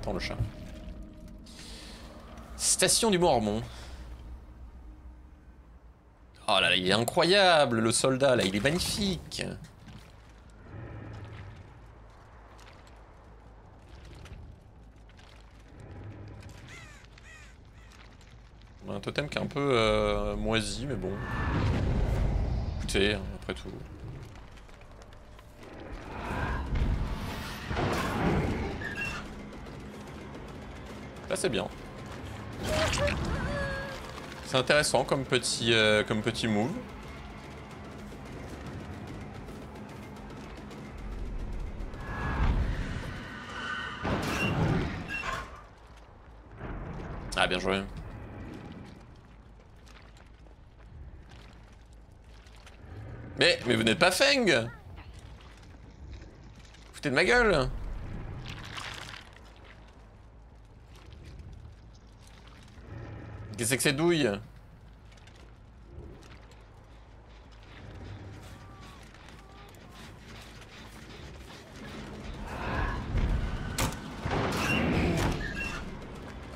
attends le chat. Station du Mormon. Oh là là, il est incroyable le soldat là, il est magnifique. On a un totem qui est un peu euh, moisi, mais bon. Écoutez, hein, après tout. Là c'est bien. C'est intéressant comme petit, euh, comme petit move. Ah bien joué. Mais, mais vous n'êtes pas Feng Foutez de ma gueule Qu'est-ce que c'est douille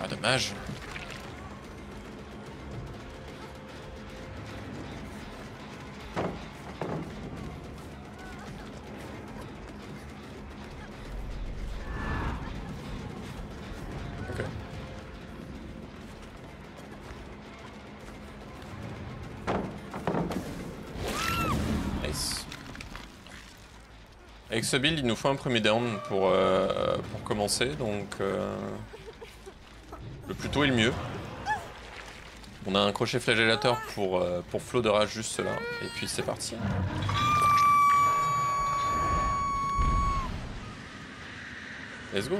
Ah dommage. Avec ce build, il nous faut un premier down pour, euh, pour commencer, donc euh, le plus tôt est le mieux. On a un crochet flagellateur pour, euh, pour de rage juste là, et puis c'est parti. Let's go.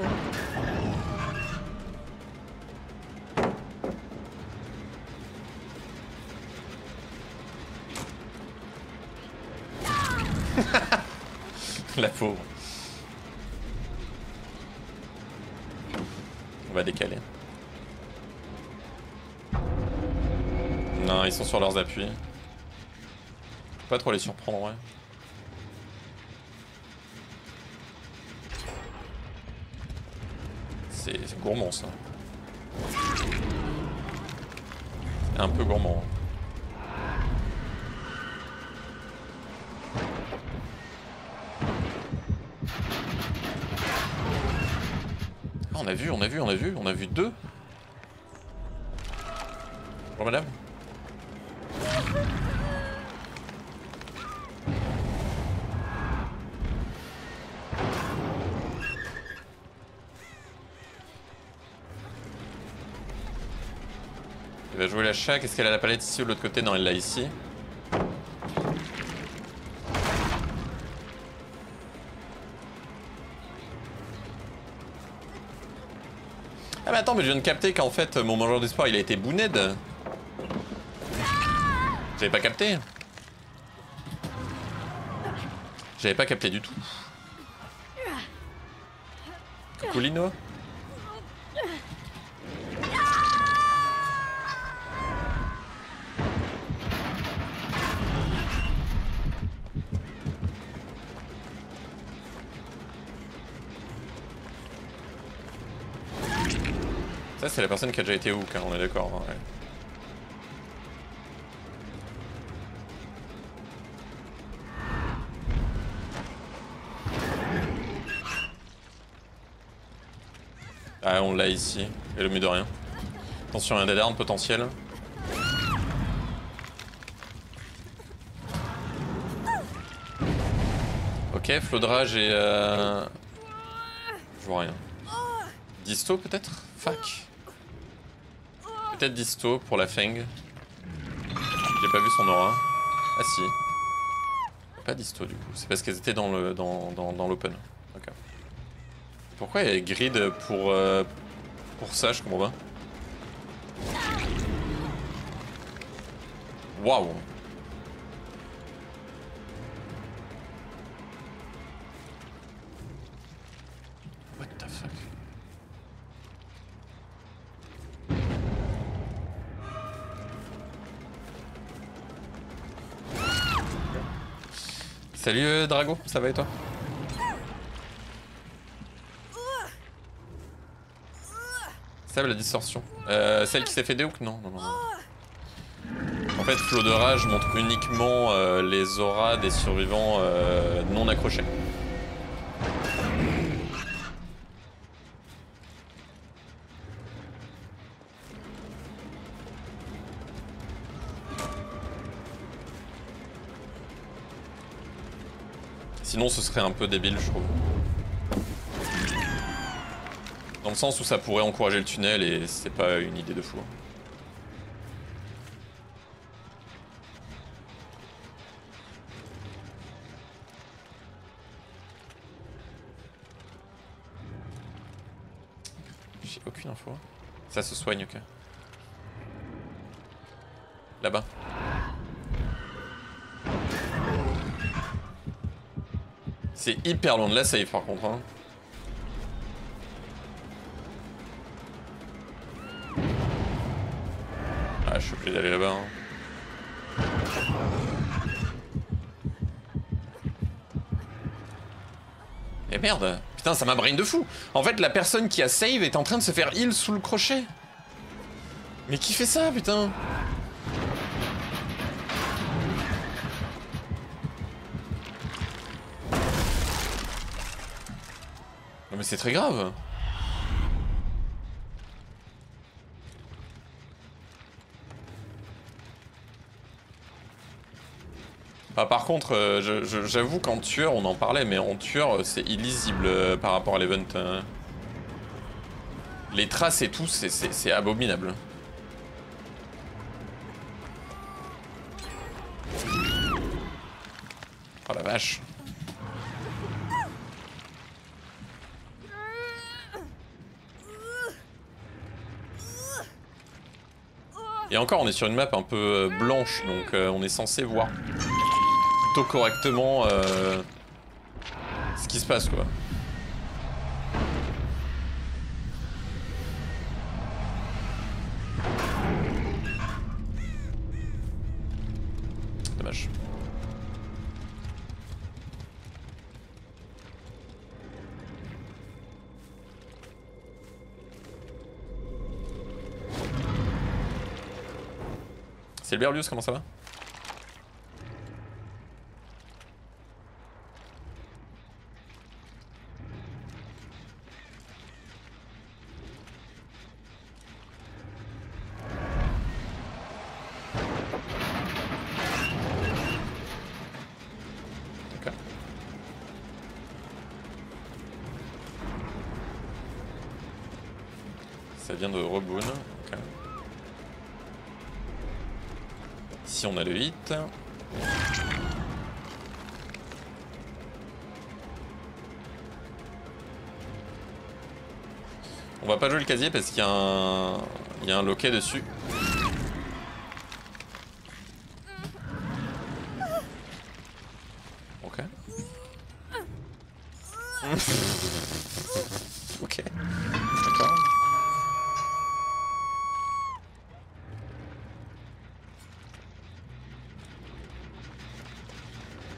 La pauvre. On va décaler. Non, ils sont sur leurs appuis. Faut pas trop les surprendre, ouais. C'est gourmand ça. Un peu gourmand. On a vu, on a vu, on a vu, on a vu deux. Bonjour madame. Elle va jouer la chat. Est-ce qu'elle a la palette ici ou de l'autre côté? Non, elle l'a ici. Je viens de capter qu'en fait mon mangeur d'espoir il a été bouned. J'avais pas capté. J'avais pas capté du tout. Coucou. Ça c'est la personne qui a déjà été hook, hein, on est d'accord. hein. Ah on l'a ici, et le mieux de rien. Attention, il y a un dead arm potentiel. Ok, flot de rage et... Euh... Je vois rien. Disto peut-être? Fuck. Peut-être Disto pour la Feng. J'ai pas vu son aura. Ah si. Pas Disto du coup. C'est parce qu'elles étaient dans le dans, dans, dans l'open. Ok. Pourquoi il y a grid pour, euh, pour ça, je comprends pas. Waouh Salut euh, Drago, ça va et toi Sable la distorsion. Euh, celle qui s'est fait déhook Non, non, non, non. En fait, Flot de Rage montre uniquement euh, les auras des survivants euh, non accrochés. Sinon, ce serait un peu débile, je trouve. Dans le sens où ça pourrait encourager le tunnel et c'est pas une idée de fou. J'ai aucune info. Ça se soigne, ok. Là-bas. C'est hyper loin de la save par contre. Hein. Ah, je suis obligé d'aller là-bas. Hein. Et merde Putain, ça m'a brain de fou En fait, la personne qui a save est en train de se faire heal sous le crochet. Mais qui fait ça, putain? Mais c'est très grave Bah, par contre, euh, j'avoue qu'en tueur, on en parlait, mais en tueur, c'est illisible euh, par rapport à l'event. Hein. Les traces et tout, c'est abominable. Oh la vache. Et encore, on est sur une map un peu euh, blanche, donc on est censé voir correctement euh, ce qui se passe quoi. Le Berlius, comment ça va? De reboon. Ici on a le hit. On va pas jouer le casier parce qu'il y un... Y a un loquet dessus. Ok. ok.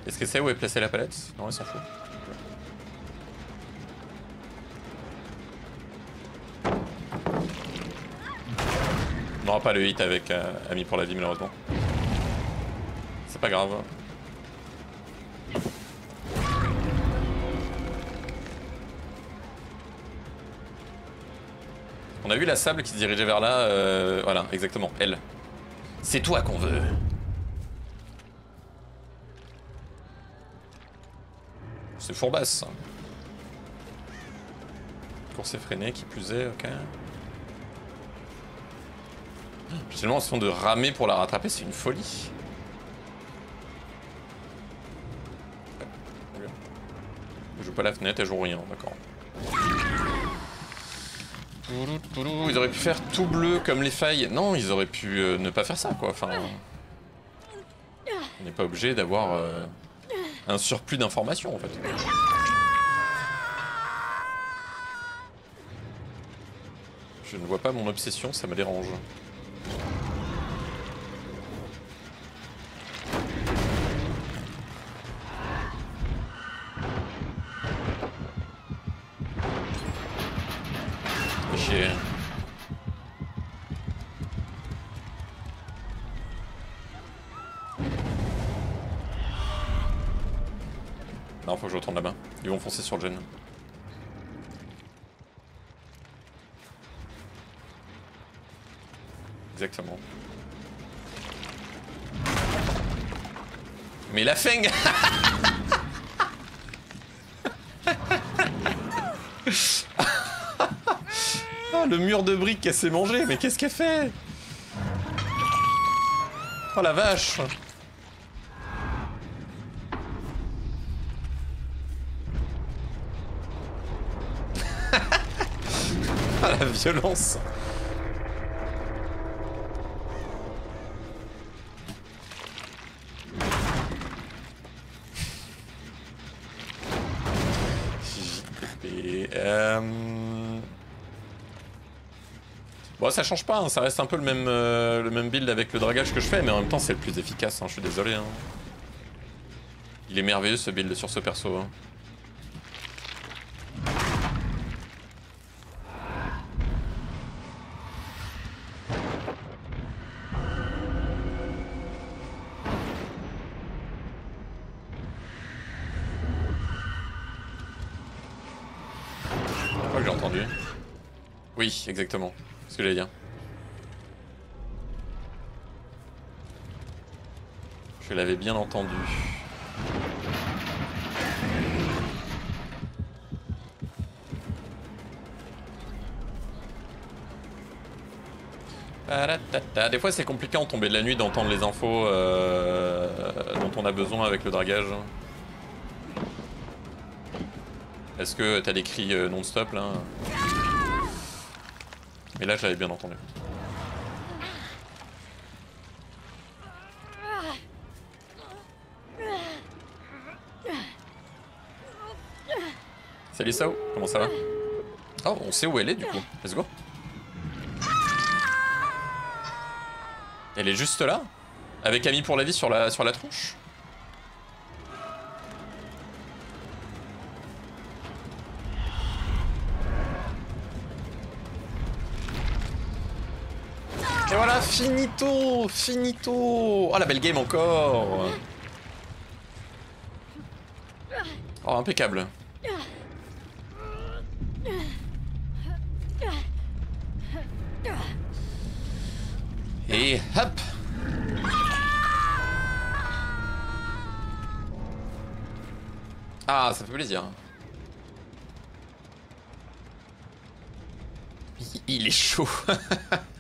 Est-ce que c'est où est placée la palette? Non, elle s'en fout. On n'aura pas le hit avec euh, Ami pour la vie malheureusement. C'est pas grave. On a vu la sable qui se dirigeait vers là. Euh, voilà, exactement, elle. C'est toi qu'on veut. C'est fourbasse. Course effrénée qui plus est, ok. J'ai tellement l'impression de ramer pour la rattraper, c'est une folie. Je joue pas la fenêtre, elle joue rien, d'accord. Ils auraient pu faire tout bleu comme les failles. Non, ils auraient pu euh, ne pas faire ça, quoi. Enfin, on n'est pas obligé d'avoir... Euh, un surplus d'informations en fait. Je ne vois pas mon obsession, ça me dérange. Je retourne là-bas. Ils vont foncer sur le gen. Exactement. Mais la feng Ah, le mur de briques qu'elle s'est mangé, mais qu'est-ce qu'elle fait? Oh la vache Ah la violence. Euh... Bon, ça change pas, hein, ça reste un peu le même, euh, le même build avec le dragage que je fais, mais en même temps, c'est le plus efficace, hein, je suis désolé. hein. Il est merveilleux ce build sur ce perso. Oui, exactement. C'est ce que j'allais dire. Je l'avais bien entendu. Des fois c'est compliqué en tombée de la nuit d'entendre les infos euh, dont on a besoin avec le dragage. Est-ce que t'as des cris euh, non-stop là? Mais là j'avais bien entendu. Salut Sao, comment ça va? Oh, on sait où elle est du coup. Let's go. Elle est juste là Avec Ami pour la vie sur la, sur la tronche Et voilà, finito Finito Oh la belle game encore Oh impeccable Et hop Ah, ça fait plaisir. Il- est chaud.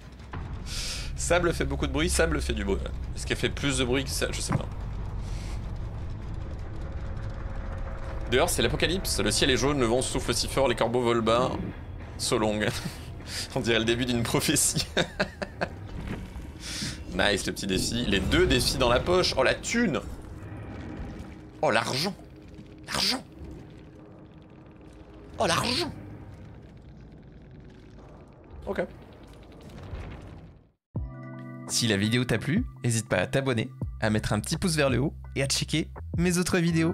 Sable fait beaucoup de bruit, Sable fait du bruit. Est-ce qu'elle fait plus de bruit que ça Je sais pas. Dehors, c'est l'apocalypse. Le ciel est jaune, le vent souffle si fort, les corbeaux volent bas. So long. On dirait le début d'une prophétie. nice, le petit défi. Les deux défis dans la poche. Oh, la thune Oh, l'argent L'argent Oh, l'argent Ok. Si la vidéo t'a plu, n'hésite pas à t'abonner, à mettre un petit pouce vers le haut et à checker mes autres vidéos.